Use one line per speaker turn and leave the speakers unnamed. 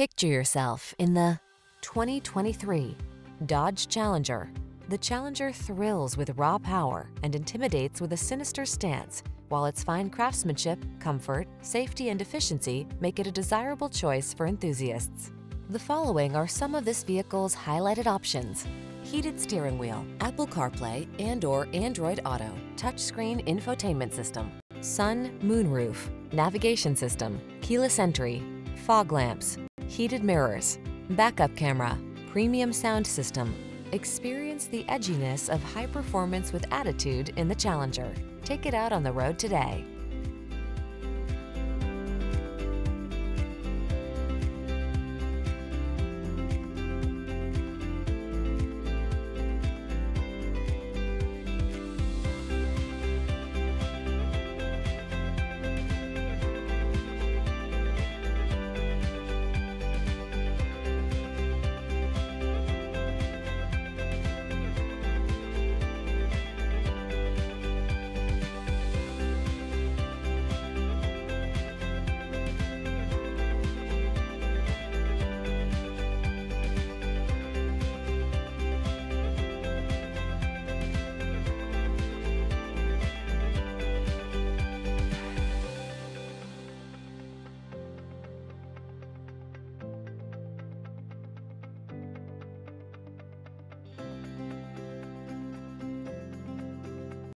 Picture yourself in the 2023 Dodge Challenger. The Challenger thrills with raw power and intimidates with a sinister stance, while its fine craftsmanship, comfort, safety, and efficiency make it a desirable choice for enthusiasts. The following are some of this vehicle's highlighted options. Heated steering wheel, Apple CarPlay and or Android Auto, touchscreen infotainment system, sun, moonroof, navigation system, keyless entry, fog lamps, heated mirrors, backup camera, premium sound system. Experience the edginess of high performance with attitude in the Challenger. Take it out on the road today.